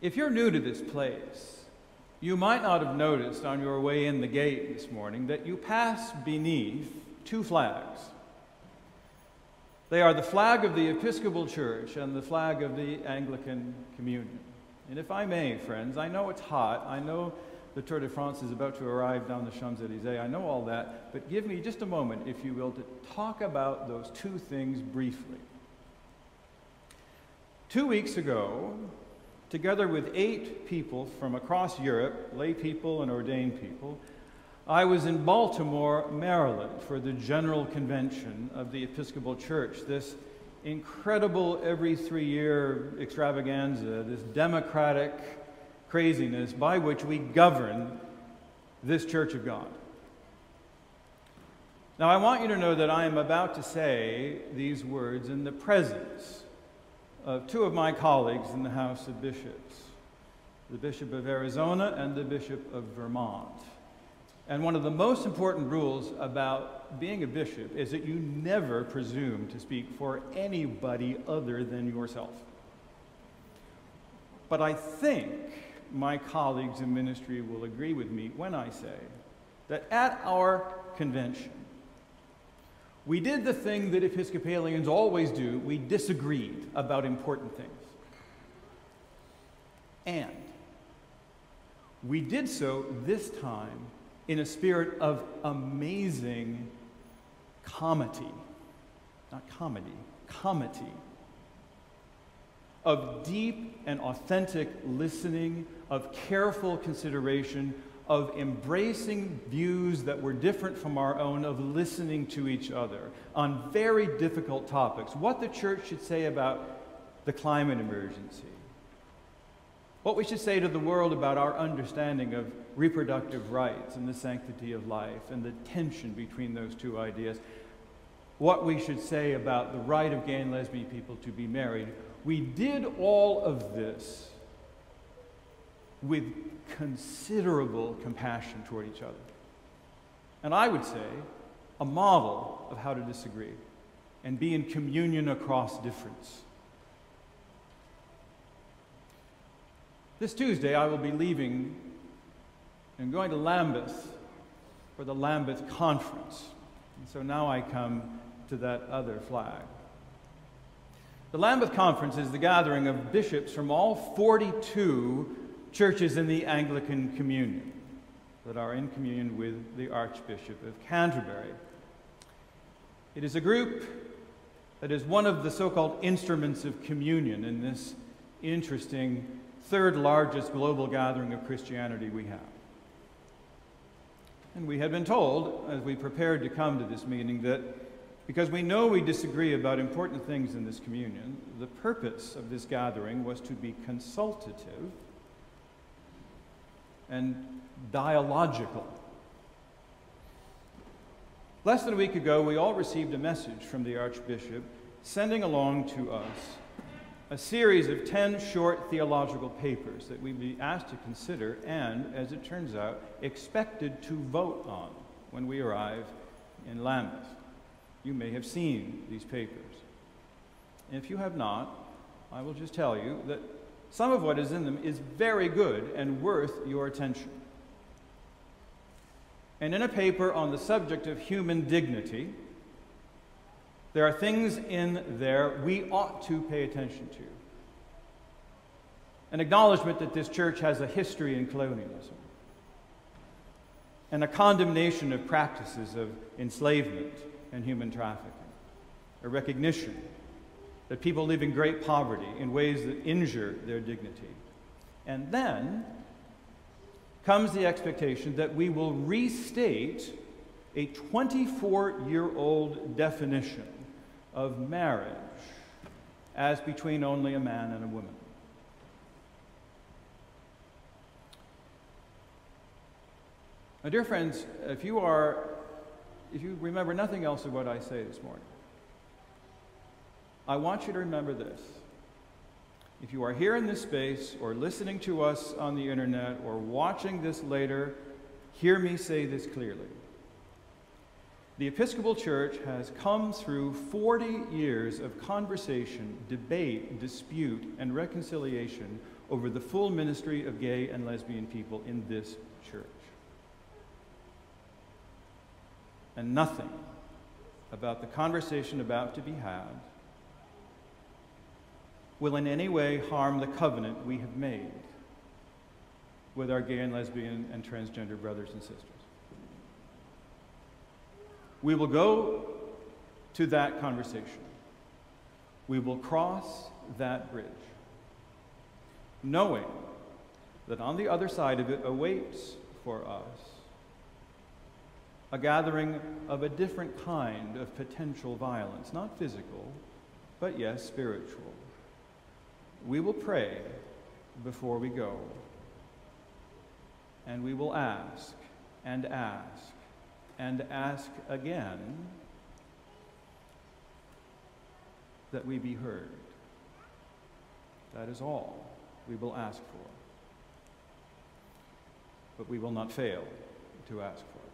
If you're new to this place, you might not have noticed on your way in the gate this morning that you pass beneath two flags. They are the flag of the Episcopal Church and the flag of the Anglican Communion. And if I may, friends, I know it's hot. I know the Tour de France is about to arrive down the Champs Elysees. I know all that. But give me just a moment, if you will, to talk about those two things briefly. Two weeks ago, together with eight people from across Europe, lay people and ordained people, I was in Baltimore, Maryland for the General Convention of the Episcopal Church, this incredible every three year extravaganza, this democratic craziness by which we govern this Church of God. Now, I want you to know that I am about to say these words in the presence of two of my colleagues in the House of Bishops the Bishop of Arizona and the Bishop of Vermont. And one of the most important rules about being a bishop is that you never presume to speak for anybody other than yourself. But I think my colleagues in ministry will agree with me when I say that at our convention, we did the thing that Episcopalians always do we disagreed about important things. And we did so this time in a spirit of amazing comity. Not comedy, comity. Of deep and authentic listening, of careful consideration, of embracing views that were different from our own, of listening to each other on very difficult topics. What the church should say about the climate emergency, what we should say to the world about our understanding of reproductive rights and the sanctity of life and the tension between those two ideas, what we should say about the right of gay and lesbian people to be married. We did all of this with considerable compassion toward each other. And I would say a model of how to disagree and be in communion across difference. This Tuesday, I will be leaving and going to Lambeth for the Lambeth Conference. And so now I come to that other flag. The Lambeth Conference is the gathering of bishops from all 42 churches in the Anglican Communion that are in communion with the Archbishop of Canterbury. It is a group that is one of the so called instruments of communion in this interesting third largest global gathering of Christianity we have. And we had been told, as we prepared to come to this meeting, that because we know we disagree about important things in this communion, the purpose of this gathering was to be consultative and dialogical. Less than a week ago, we all received a message from the Archbishop sending along to us a series of 10 short theological papers that we'd be asked to consider and, as it turns out, expected to vote on when we arrive in Lambeth. You may have seen these papers. If you have not, I will just tell you that some of what is in them is very good and worth your attention. And in a paper on the subject of human dignity, there are things in there we ought to pay attention to. An acknowledgement that this church has a history in colonialism, and a condemnation of practices of enslavement and human trafficking, a recognition that people live in great poverty in ways that injure their dignity. And then comes the expectation that we will restate a 24 year old definition of marriage as between only a man and a woman. My dear friends, if you are, if you remember nothing else of what I say this morning, I want you to remember this. If you are here in this space or listening to us on the internet or watching this later, hear me say this clearly. The Episcopal Church has come through 40 years of conversation, debate, dispute, and reconciliation over the full ministry of gay and lesbian people in this church. And nothing about the conversation about to be had will in any way harm the covenant we have made with our gay and lesbian and transgender brothers and sisters. We will go to that conversation. We will cross that bridge, knowing that on the other side of it awaits for us a gathering of a different kind of potential violence, not physical, but yes, spiritual. We will pray before we go, and we will ask and ask and ask again that we be heard. That is all we will ask for. But we will not fail to ask for.